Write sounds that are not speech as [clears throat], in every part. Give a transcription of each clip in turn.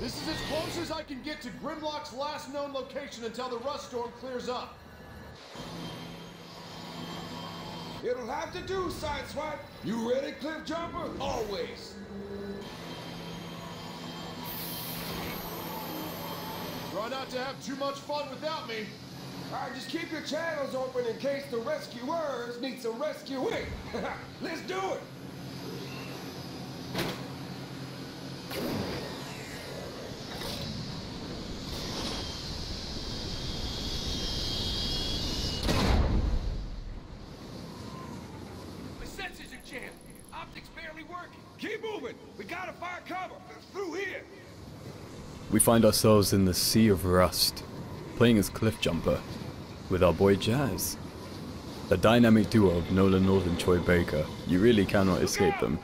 This is as close as I can get to Grimlock's last known location until the rust storm clears up. It'll have to do, Sideswipe. You ready, Cliffjumper? Always. Try not to have too much fun without me. All right, just keep your channels open in case the rescuers need some rescuing. [laughs] Let's do it. My sensors are jammed. Optics barely working. Keep moving. We gotta find cover. Through here. We find ourselves in the Sea of Rust, playing as Cliffjumper, with our boy Jazz. The dynamic duo of Nolan North and Troy Baker. You really cannot escape them.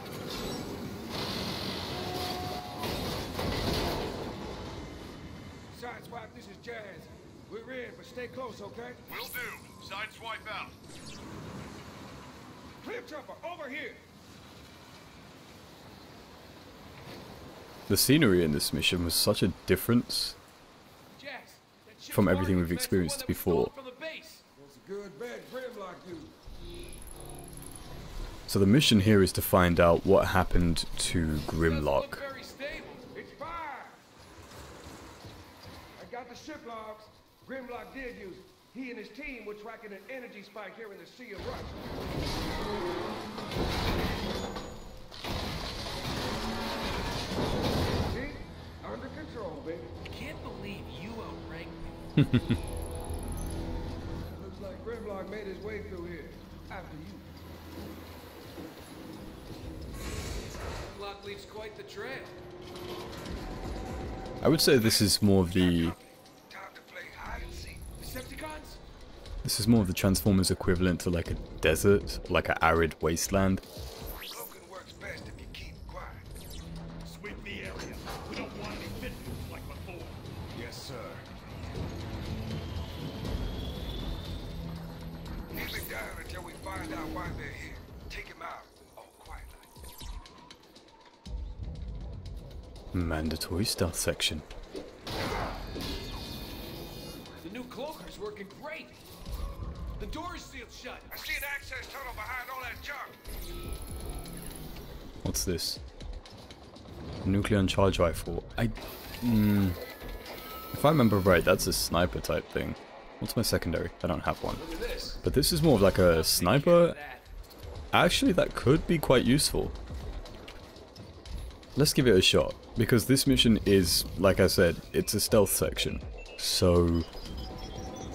Sideswipe, this is Jazz. We're in, but stay close, okay? Will do. Sideswipe out. Cliffjumper, over here. The scenery in this mission was such a difference From everything we've experienced before. So the mission here is to find out what happened to Grimlock. I got the ship logs. Grimlock did use. He and his team were tracking an energy spike here in the Sea of Rust. See? Under control, baby. Can't believe you outranked me. [laughs] Looks like Grimlock made his way through here. After you. Lock leaves quite the trail. I would say this is more of the Time to play hide and seek. Decepticons? this is more of the Transformers equivalent to like a desert, like an arid wasteland. Mandatory stealth section. The new cloaker's working great. The door is sealed shut. I see an access tunnel behind all that junk. What's this? Nucleon charge rifle. I. Mm, if I remember right, that's a sniper type thing. What's my secondary? I don't have one. This. But this is more of like a sniper. Actually, that could be quite useful. Let's give it a shot. Because this mission is, like I said, it's a stealth section. So,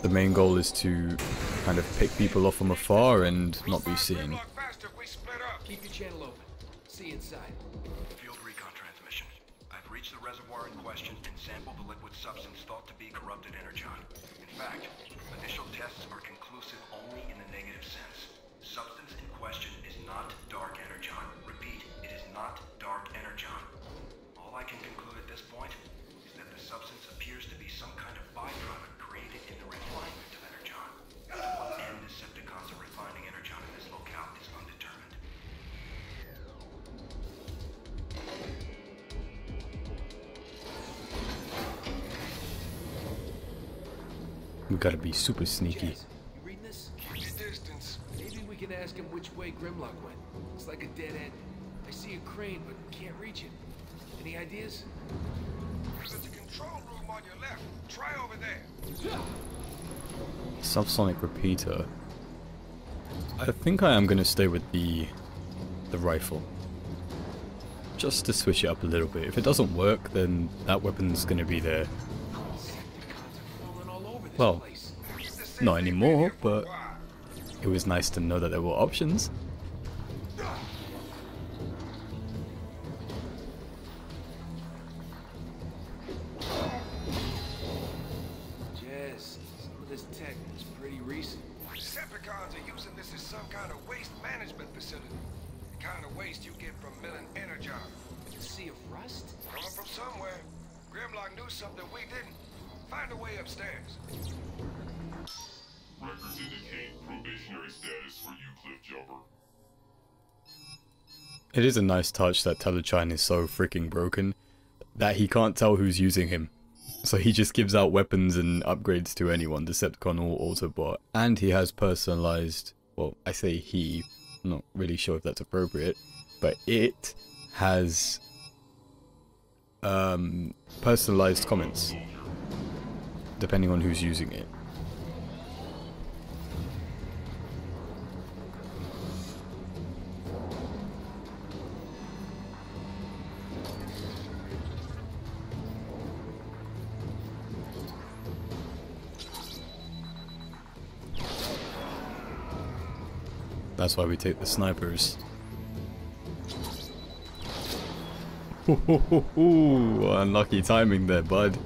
the main goal is to kind of pick people off from afar and not be seen. Grimlock faster if we split up. Keep your channel open. See inside. Field recon transmission. I've reached the reservoir in question and sampled the liquid substance thought to be corrupted energon. In fact, substance appears to be some kind of byproduct created in the refinement of energon. To what end Decepticons are refining energon in this locale is undetermined. We gotta be super sneaky. Jazz, you reading this? Keep your distance. Maybe we can ask him which way Grimlock went. It's like a dead end. I see a crane, but can't reach it. Any ideas? On your left. Try over there. Subsonic repeater. I think I am gonna stay with the the rifle. Just to switch it up a little bit. If it doesn't work, then that weapon's gonna be there. Well. Not anymore, but it was nice to know that there were options. Some of tech is pretty recent. Decepticons are using this as some kind of waste management facility. The kind of waste you get from milling energon. The Sea of Rust? Coming from somewhere. Grimlock knew something we didn't. Find a way upstairs. Records indicate probationary status for you, Cliffjumper. It is a nice touch that Telechine is so freaking broken that he can't tell who's using him. So he just gives out weapons and upgrades to anyone, Decepticon or Autobot. And he has personalized, well, I say he, I'm not really sure if that's appropriate, but it has um, personalized comments, depending on who's using it. That's why we take the snipers. Unlucky timing there, bud.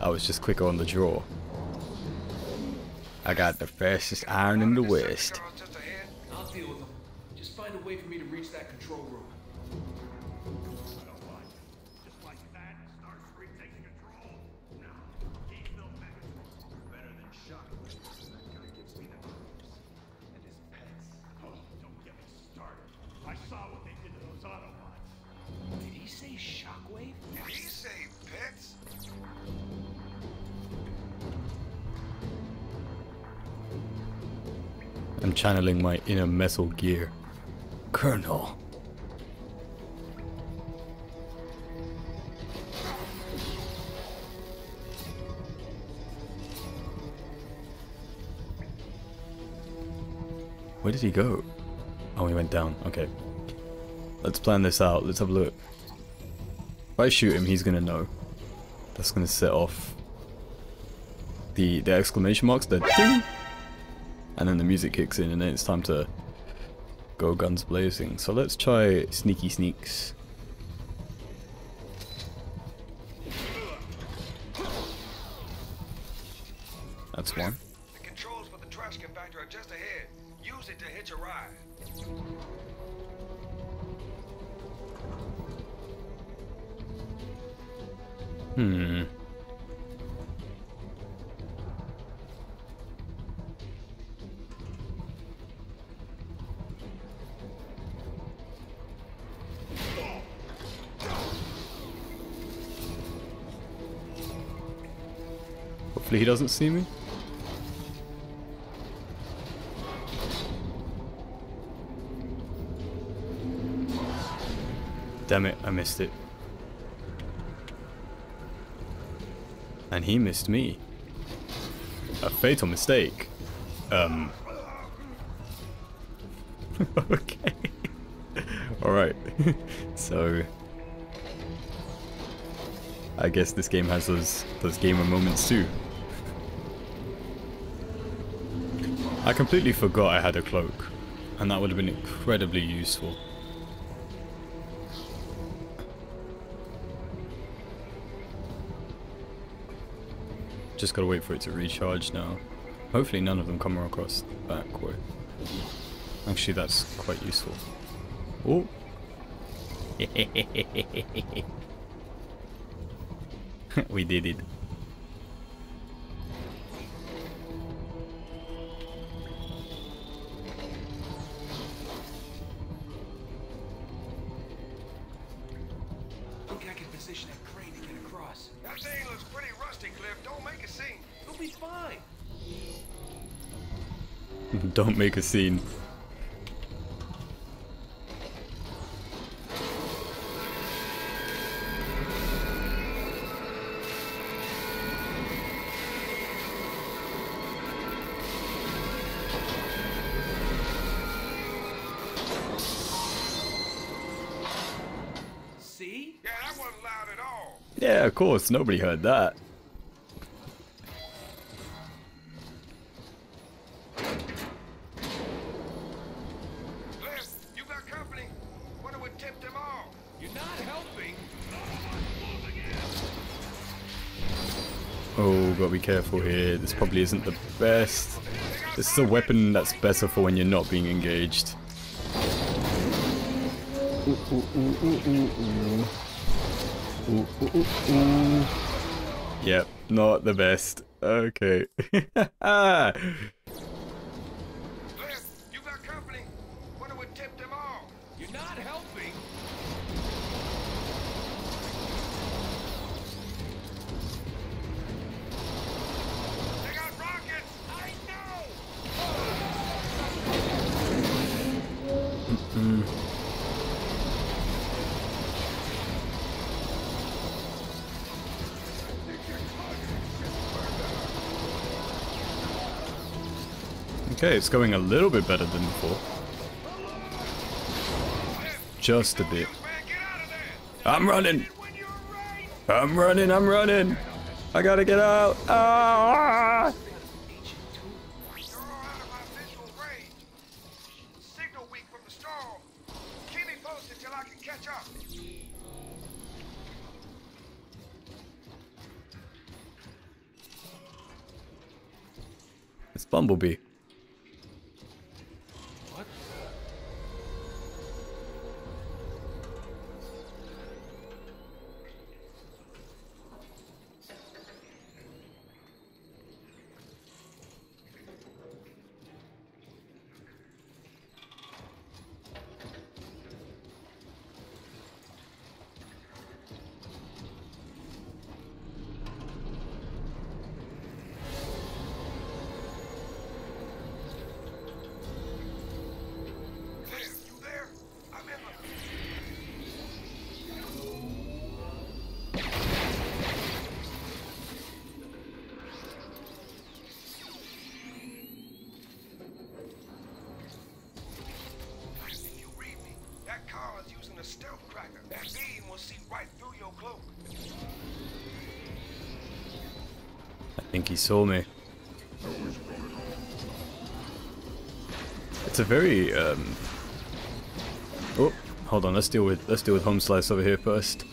I was just quicker on the draw. I got the fastest iron in the west. I'll deal with them. Just find a way for me to reach that control room. I'm channeling my inner Metal Gear. Colonel. Where did he go? Oh, he went down. Okay. Let's plan this out. Let's have a look. If I shoot him, he's gonna know. That's gonna set off the the exclamation marks, the ding, and then the music kicks in, and then it's time to go guns blazing. So let's try sneaky sneaks. That's one. The controls for the trash compactor are just ahead. Use it to hitch a ride. Hmm. Hopefully he doesn't see me. Damn it, I missed it. And he missed me. A fatal mistake. Um. [laughs] okay. Alright. [laughs] so. I guess this game has those those gamer moments too. I completely forgot I had a cloak, and that would have been incredibly useful. Just gotta wait for it to recharge now. Hopefully none of them come across the back way. Actually, that's quite useful. Oh! [laughs] we did it. Scene. It'll be fine. [laughs] Don't make a scene. See? Yeah, that wasn't loud at all. Yeah, of course, nobody heard that. Oh, gotta be careful here. This probably isn't the best. This is a weapon that's better for when you're not being engaged. Yep, not the best. Okay. [laughs] Okay, it's going a little bit better than before. Just a bit. I'm running! I'm running, I'm running! I gotta get out! Ah! You're all think he saw me. It's a very um Oh, hold on, let's deal with let's deal with Home Slice over here first.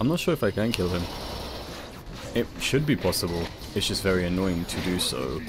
I'm not sure if I can kill him. It should be possible. It's just very annoying to do so.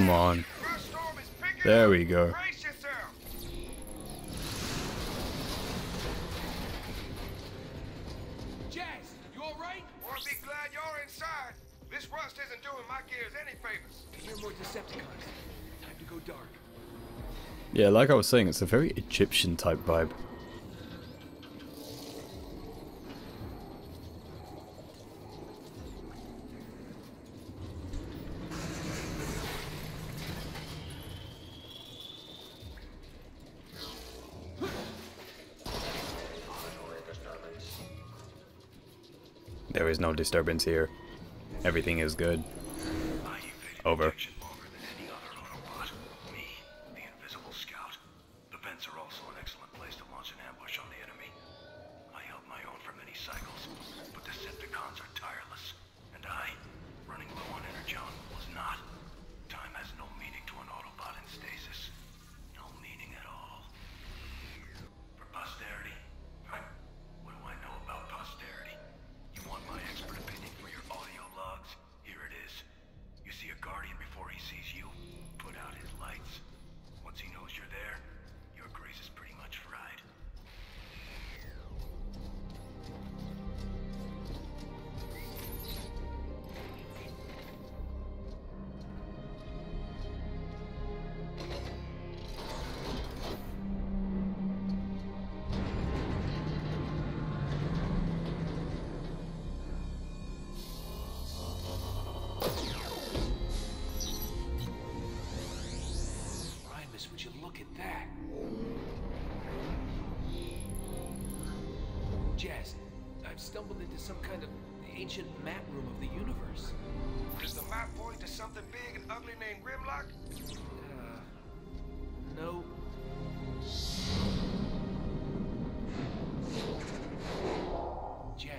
Come on. Rust storm is picking There we go. Jazz, you alright? Wanna be glad you're inside. This rust isn't doing my gears any favors. I hear more Decepticons. Time to go dark. Yeah, like I was saying, it's a very Egyptian type vibe. There is no disturbance here. Everything is good. Over.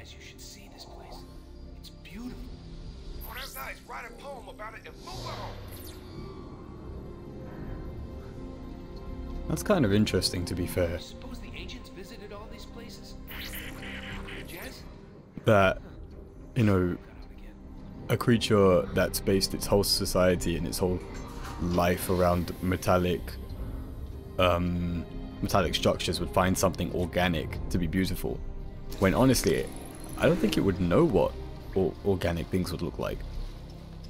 Jazz, you should see this place. It's beautiful. Oh, that's nice. Write a poem about it and move on. That's kind of interesting, to be fair. Suppose the ancients visited all these places? Jazz? That, you know, Cut out again. a creature that's based its whole society and its whole life around metallic um, metallic structures would find something organic to be beautiful. When honestly, I don't think it would know what or organic things would look like.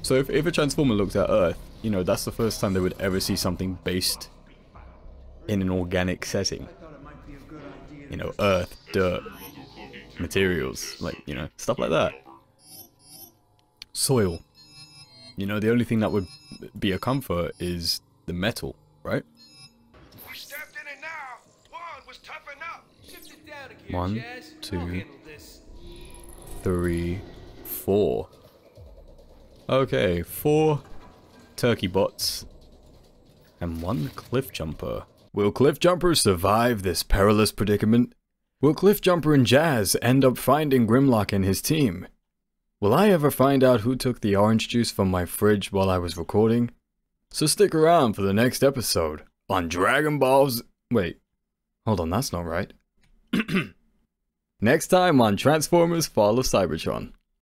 So if, if a Transformer looked at Earth, you know, that's the first time they would ever see something based in an organic setting. You know, earth, dirt, materials, like, you know, stuff like that. Soil. You know, the only thing that would be a comfort is the metal, right? We stepped in it now. One was three, four. Okay, four turkey bots and one Cliffjumper. Will Cliffjumper survive this perilous predicament? Will Cliffjumper and Jazz end up finding Grimlock and his team? Will I ever find out who took the orange juice from my fridge while I was recording? So stick around for the next episode on Dragon Balls. Wait, hold on, that's not right. [clears throat] Next time on Transformers Fall of Cybertron.